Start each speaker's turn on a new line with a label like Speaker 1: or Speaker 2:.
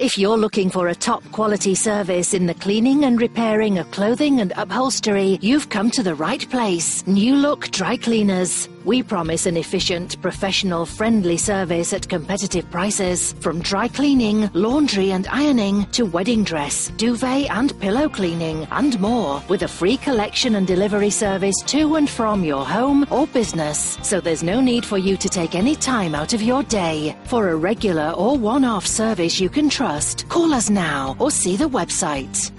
Speaker 1: If you're looking for a top quality service in the cleaning and repairing of clothing and upholstery, you've come to the right place. Newlook Dry Cleaners. We promise an efficient, professional, friendly service at competitive prices. From dry cleaning, laundry and ironing to wedding dress, duvet and pillow cleaning and more with a free collection and delivery service to and from your home or business. So there's no need for you to take any time out of your day. For a regular or one-off service you can trust, call us now or see the website.